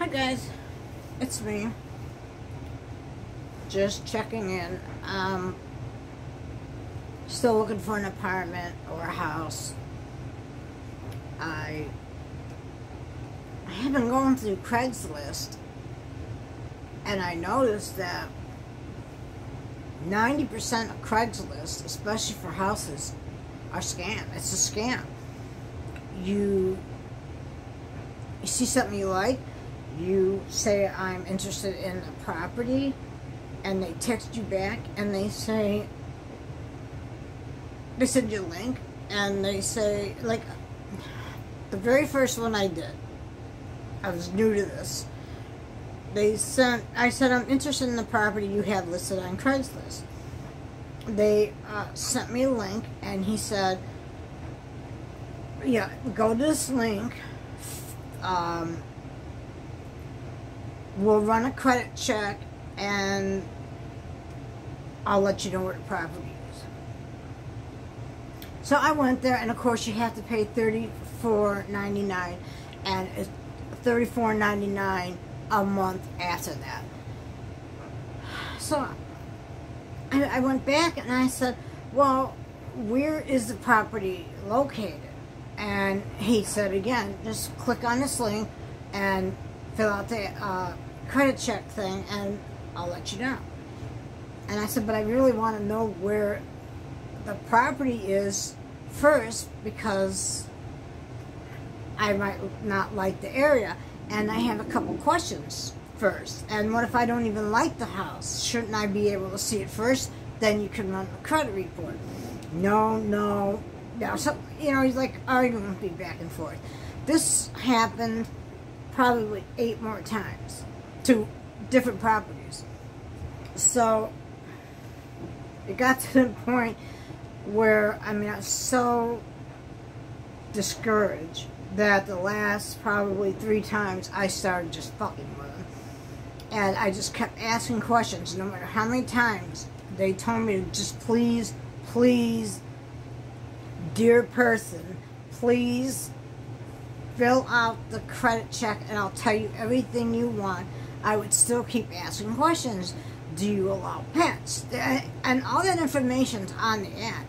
Hi guys, it's me. Just checking in. Um, still looking for an apartment or a house. I I have been going through Craigslist and I noticed that 90% of Craigslist, especially for houses, are scam. It's a scam. You you see something you like, you say I'm interested in a property, and they text you back and they say they send you a link and they say like the very first one I did, I was new to this. They sent I said I'm interested in the property you have listed on Craigslist. They uh, sent me a link and he said, yeah, go to this link. Um, we'll run a credit check and I'll let you know where the property is. So I went there and of course you have to pay $34.99 and it's $34.99 a month after that. So I, I went back and I said, well, where is the property located? And he said again, just click on this link and fill out the uh, credit check thing and I'll let you know. And I said, but I really want to know where the property is first because I might not like the area. And I have a couple questions first. And what if I don't even like the house? Shouldn't I be able to see it first? Then you can run the credit report. No, no, no. So, you know, he's like arguing with me back and forth. This happened probably eight more times to different properties. So it got to the point where, I mean, I was so discouraged that the last probably three times I started just fucking with them. And I just kept asking questions, no matter how many times they told me just please, please, dear person, please fill out the credit check and I'll tell you everything you want. I would still keep asking questions. Do you allow pets? And all that information's on the ad.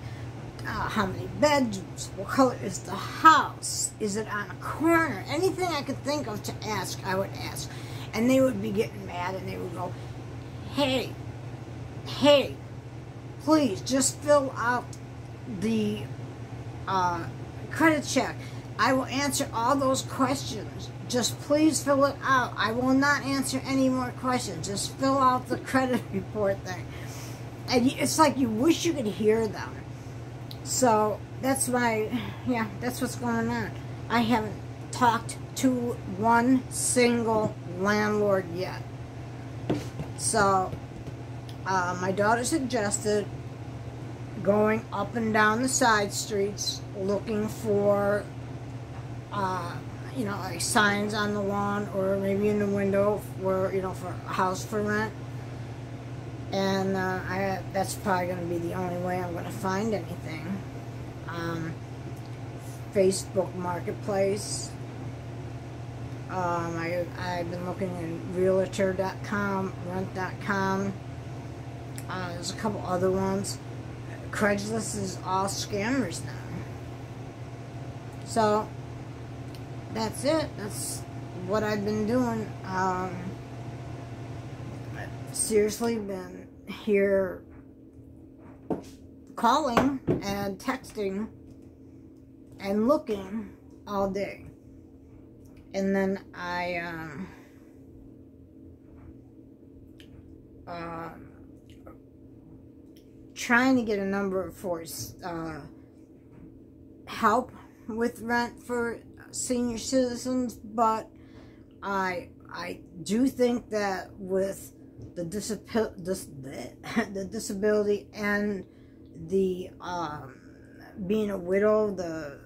Uh, how many bedrooms? What color is the house? Is it on a corner? Anything I could think of to ask, I would ask. And they would be getting mad and they would go, hey, hey, please just fill out the uh, credit check. I will answer all those questions. Just please fill it out. I will not answer any more questions. Just fill out the credit report thing. And it's like you wish you could hear them. So that's why, yeah, that's what's going on. I haven't talked to one single landlord yet. So uh, my daughter suggested going up and down the side streets looking for uh, you know, like signs on the lawn or maybe in the window for, you know, for a house for rent. And uh, I, that's probably going to be the only way I'm going to find anything. Um, Facebook Marketplace. Um, I, I've been looking at Realtor.com, Rent.com. Uh, there's a couple other ones. Craigslist is all scammers now. So, that's it. That's what I've been doing. Um, seriously been here calling and texting and looking all day. And then I, um, uh, trying to get a number for uh, help with rent for senior citizens, but I I do think that with the dis the disability and the um, being a widow, the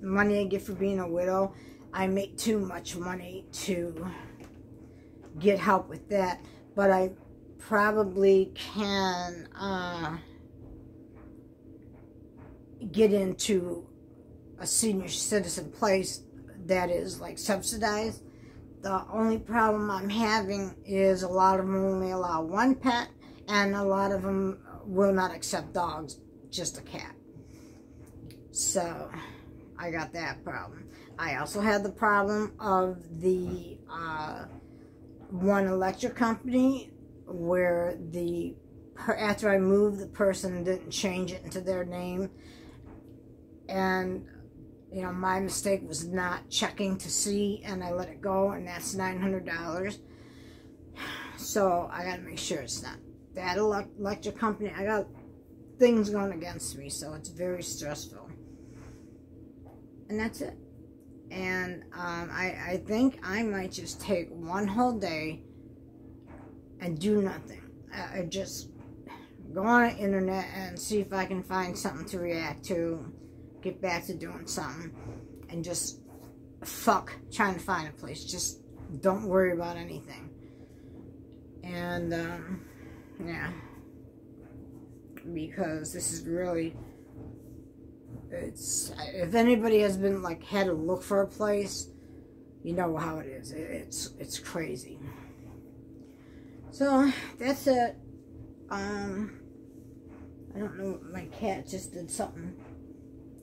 money I get for being a widow, I make too much money to get help with that. But I probably can uh, get into a senior citizen place that is like subsidized The only problem I'm having is a lot of them only allow one pet, and a lot of them will not accept dogs, just a cat. So, I got that problem. I also had the problem of the uh, one electric company where the after I moved, the person didn't change it into their name, and you know my mistake was not checking to see, and I let it go, and that's nine hundred dollars. So I got to make sure it's not that electric company. I got things going against me, so it's very stressful. And that's it. And um, I, I think I might just take one whole day and do nothing. I, I just go on the internet and see if I can find something to react to, get back to doing something, and just fuck trying to find a place. Just don't worry about anything. And, um, yeah. Because this is really it's if anybody has been like had to look for a place, you know how it is. It's it's crazy. So that's it. Um, I don't know. My cat just did something.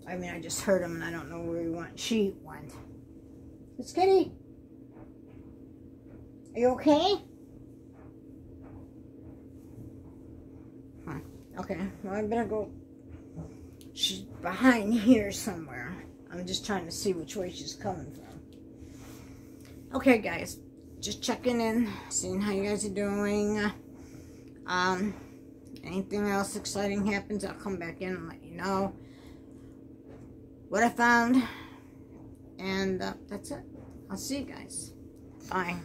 I mean, I just heard him, and I don't know where he went. She went. Miss Kitty, are you okay? Huh. Okay. Well, I better go She's behind here somewhere. I'm just trying to see which way she's coming from. Okay, guys. Just checking in, seeing how you guys are doing. Um, anything else exciting happens, I'll come back in and let you know what I found. And uh, that's it. I'll see you guys. Bye.